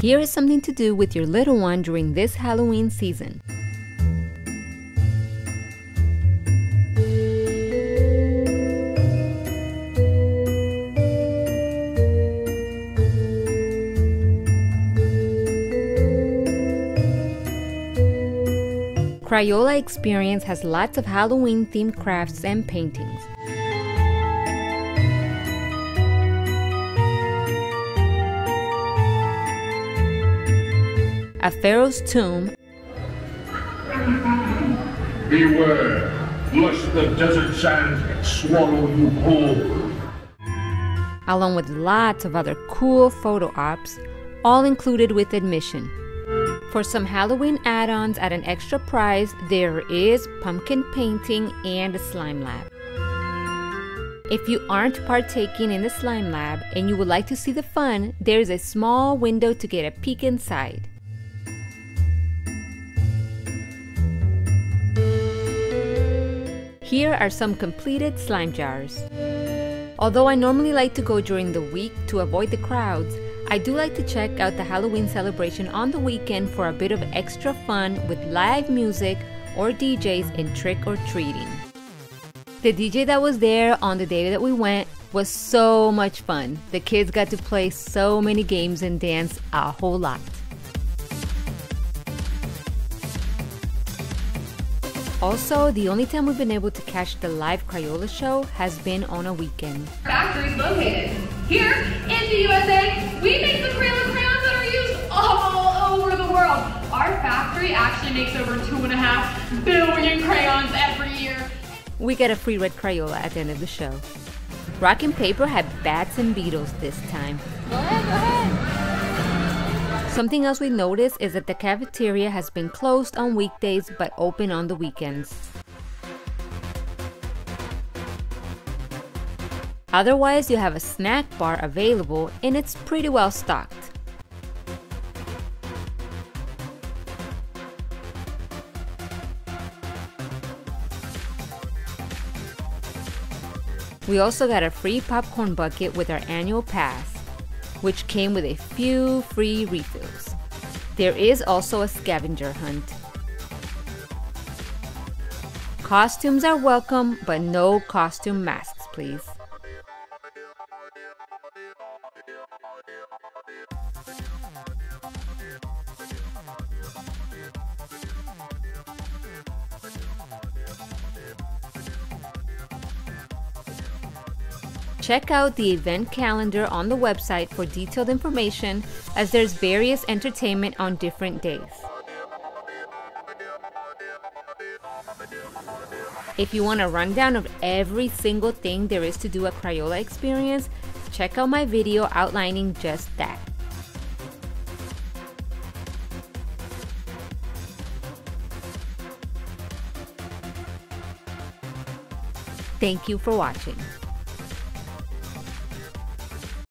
Here is something to do with your little one during this Halloween season. Crayola Experience has lots of Halloween themed crafts and paintings. A Pharaoh's tomb. Beware, lest the desert sand swallow you whole. Along with lots of other cool photo ops, all included with admission. For some Halloween add ons at an extra price, there is pumpkin painting and a slime lab. If you aren't partaking in the slime lab and you would like to see the fun, there is a small window to get a peek inside. Here are some completed slime jars. Although I normally like to go during the week to avoid the crowds, I do like to check out the Halloween celebration on the weekend for a bit of extra fun with live music or DJs in trick or treating. The DJ that was there on the day that we went was so much fun. The kids got to play so many games and dance a whole lot. Also, the only time we've been able to catch the live Crayola show has been on a weekend. Factory located here in the USA. We make the Crayola crayons that are used all over the world. Our factory actually makes over two and a half billion crayons every year. We get a free red Crayola at the end of the show. Rock and Paper had bats and beetles this time. Go ahead, go ahead. Something else we noticed is that the cafeteria has been closed on weekdays but open on the weekends. Otherwise, you have a snack bar available and it's pretty well stocked. We also got a free popcorn bucket with our annual pass which came with a few free refills. There is also a scavenger hunt. Costumes are welcome, but no costume masks, please. Check out the event calendar on the website for detailed information as there's various entertainment on different days. If you want a rundown of every single thing there is to do at Crayola Experience, check out my video outlining just that. Thank you for watching.